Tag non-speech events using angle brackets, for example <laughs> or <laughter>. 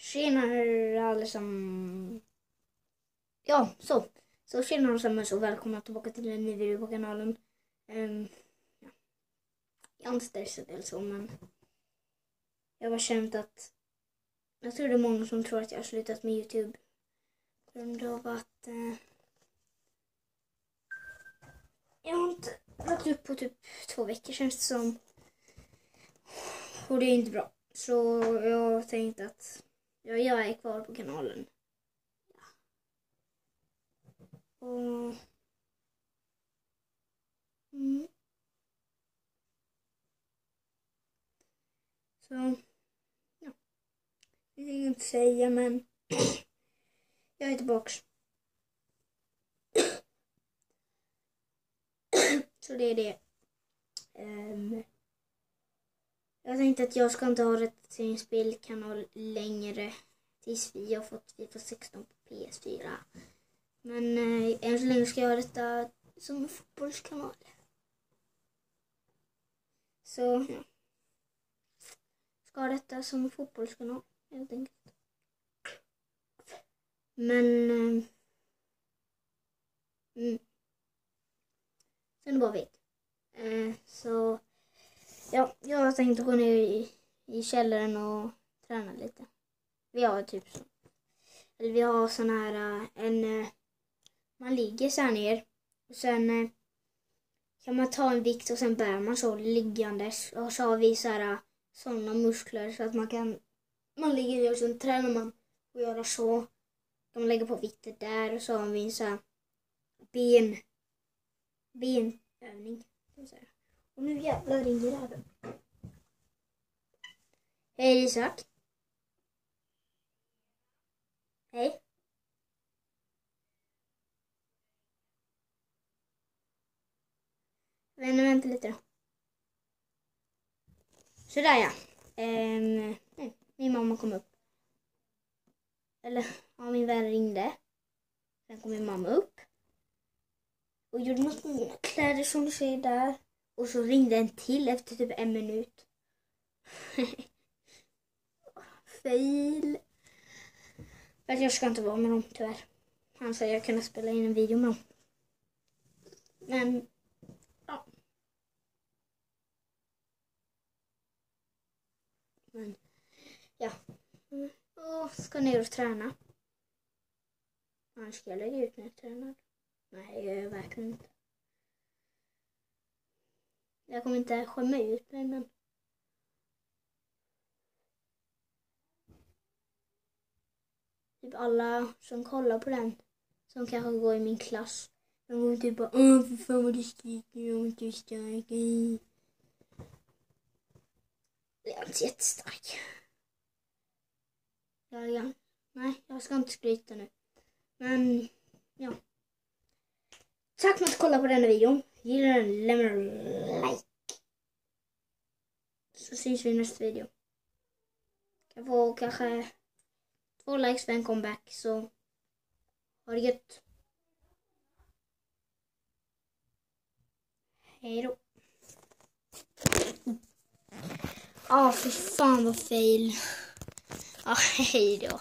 Tjena allesammans. Ja, så. Så tjena allesammans och välkomna tillbaka till en ny video på kanalen. Um, ehm, ja. Jag är inte stressad eller så, men jag har bara känt att jag tror det är många som tror att jag har slutat med Youtube. På grund av att uh, jag har inte lagt upp på typ två veckor känns det som. Och det är inte bra. Så jag har tänkt att ja, jag är kvar på kanalen. Ja. Och... Mm. Så, ja. Det är inget att säga men <clears throat> jag är tillbaks. <clears throat> Så det är det. Um, jag tänkte att jag ska inte ha rätt en längre tills vi har fått Fifa 16 på PS4. Men eh, än så länge ska jag ha detta som en fotbollskanal. Så, ja. Ska ha detta som en fotbollskanal, helt enkelt. Men... Eh, mm. Sen bara vi. Eh, så jag har tänkt gå ner i, i källaren och träna lite. Vi har typ så. Eller vi har sån här eh, en... Eh, man ligger så här ner och sen eh, kan man ta en vikt och sen bär man så liggandes. Och så har vi så här såna muskler så att man kan... Man ligger ner och sen tränar man och göra så. Kan man lägga på vikter där och så har vi en så här ben benövning. Och nu jävlar ringer det. Hej Isak. Hej. Men vänta lite då. Sådär ja. Um, min mamma kom upp. Eller, ja min vän ringde. Sen kom min mamma upp och gjorde något med mina kläder som du ser där. Och så ringde en till efter typ en minut. <laughs> Fail. Fast jag ska inte vara med dem tyvärr. Han sa att jag kunde spela in en video med dem. Men, ja. Men, ja. Mm. Och ska ner och träna. Annars ska jag lägga ut när jag tränar. Nej, jag gör verkligen inte. Jag kommer inte skämma ut mig, men... Typ alla som kollar på den, som kanske går i min klass, de kommer typ bara Åh, för fan vad du skriker, jag är inte stark. Jag är inte jättestark. Ja, ja. Nej, jag ska inte skryta nu. Men, ja. Tack för att du kollade på denna videon. Gillar den, lämna en like. Så syns vi i nästa video. Jag får kanske två likes för en comeback, så ha det gött. Hej då. Ja, ah, för fan vad fail. Ja, ah, hej då.